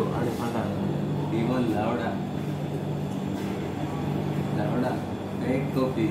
అందరూ ఆడిపడ్డారు even లవడ లవడ take టోపీ